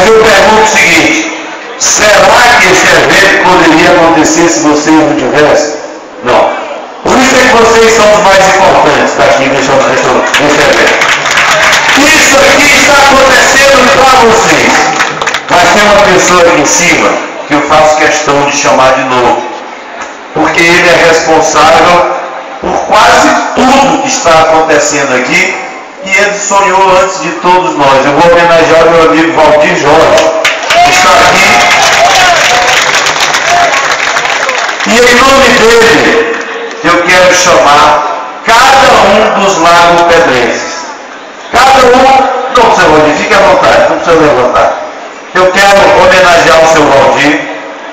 Mas eu pergunto o seguinte, será que esse evento poderia acontecer se vocês não tivessem? Não. Por isso é que vocês são os mais importantes tá aqui nesse, evento. Isso aqui está acontecendo para vocês. Mas tem uma pessoa aqui em cima que eu faço questão de chamar de novo. Porque ele é responsável por quase tudo que está acontecendo aqui sonhou antes de todos nós. Eu vou homenagear meu amigo Valdir Jorge, que está aqui. E em nome dele, eu quero chamar cada um dos lagos pedrenses. Cada um, não precisa Valdir, fique à vontade, não precisa levantar. Eu quero homenagear o seu Valdir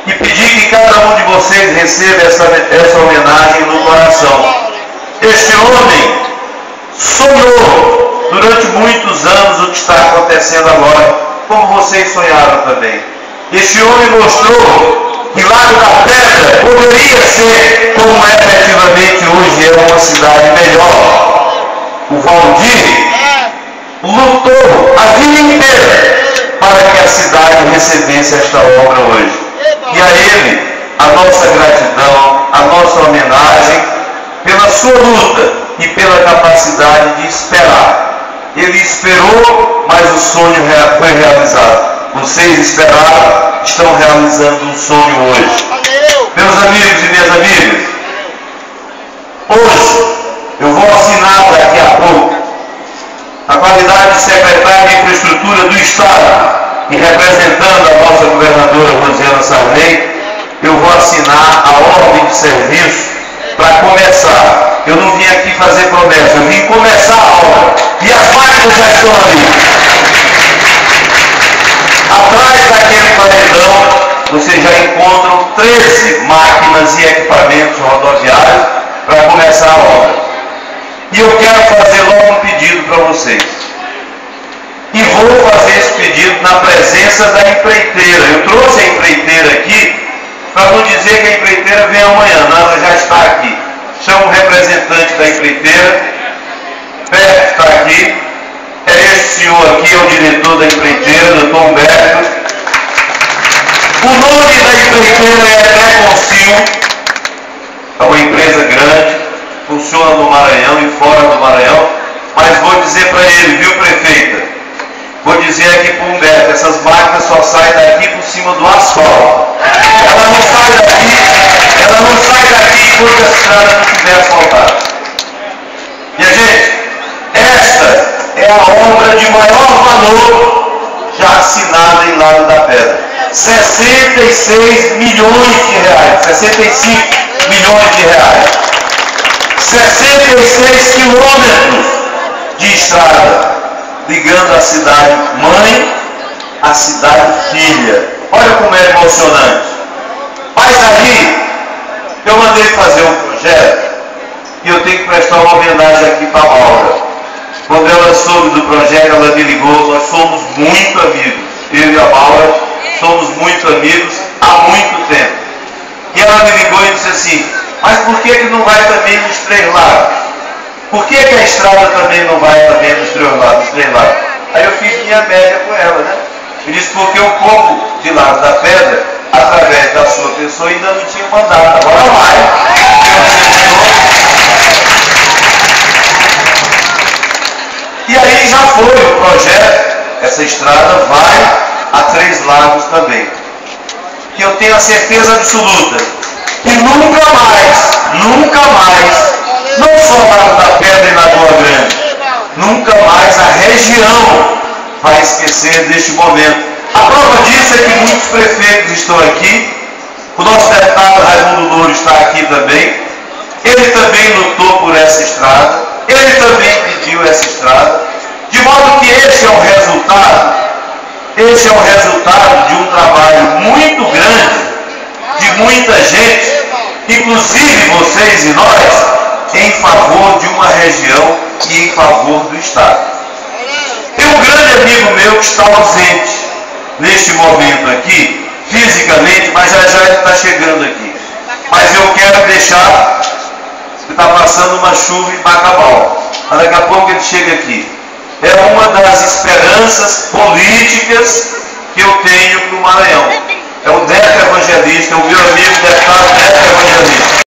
e pedir que cada um de vocês receba essa, essa homenagem no coração. Este homem sonhou durante muitos anos o que está acontecendo agora, como vocês sonharam também. Este homem mostrou que Lago da Pedra poderia ser como efetivamente hoje é uma cidade melhor. O Valdir lutou a vida inteira para que a cidade recebesse esta obra hoje. E a ele, a nossa gratidão, a nossa homenagem pela sua luta e pela capacidade de esperar. Ele esperou, mas o sonho foi realizado. Vocês esperaram, estão realizando um sonho hoje. Meus amigos e minhas amigas, hoje eu vou assinar daqui a pouco a qualidade de secretário de infraestrutura do Estado e representando a nossa governadora Rosiana Sarney, eu vou assinar a ordem de serviço para começar. Eu não vim aqui fazer promessa, eu vim começar ali. Atrás daquele paredão, vocês já encontram 13 máquinas e equipamentos rodoviários para começar a obra. E eu quero fazer logo um pedido para vocês. E vou fazer esse pedido na presença da empreiteira. Eu trouxe a empreiteira aqui para não dizer que a empreiteira vem amanhã. Não, ela já está aqui. Chama o representante da empreiteira. Perto está aqui. Aqui, é o diretor da empreiteira, doutor Humberto. O nome da empreiteira é Deconcil. É uma empresa grande, funciona no Maranhão e fora do Maranhão. Mas vou dizer para ele, viu prefeita? Vou dizer aqui para o Humberto, essas máquinas só saem daqui por cima do asfalto. Ela não sai daqui, ela não sai daqui enquanto a estrada não estiver asfaltada. E a gente, esta é a obra de maior valor já assinada em Lago da Pedra. 66 milhões de reais, 65 milhões de reais. 66 quilômetros de estrada ligando a cidade mãe à cidade filha. Olha como é emocionante. Mas aí, eu mandei fazer um projeto e eu tenho que prestar uma homenagem aqui para a Maura. Quando ela soube do projeto, ela me ligou, nós somos muito amigos. Eu e a Maura somos muito amigos há muito tempo. E ela me ligou e disse assim, mas por que, que não vai também nos três lados? Por que, que a estrada também não vai também nos três lados? Três lados? Aí eu fiz minha média com ela, né? Eu disse, porque o povo de lado da pedra, através da sua pessoa, ainda não tinha mandado. Agora vai. E aí já foi o projeto, essa estrada vai a Três Lagos também. Que eu tenho a certeza absoluta que nunca mais, nunca mais não só Lago da Pedra e Lagoa Grande, nunca mais a região vai esquecer deste momento. A prova disso é que muitos prefeitos estão aqui, o nosso deputado Raimundo Louro está aqui também, ele também lutou por essa estrada, ele também pediu essa estrada, de modo que resultado, esse é o resultado de um trabalho muito grande, de muita gente, inclusive vocês e nós, em favor de uma região e em favor do Estado. Tem um grande amigo meu que está ausente neste momento aqui, fisicamente, mas já já ele está chegando aqui. Mas eu quero deixar, que está passando uma chuva em Bacabal. Mas daqui a pouco ele chega aqui políticas que eu tenho para o Maranhão. É o Deco Evangelista, o meu amigo deputado Deco Evangelista.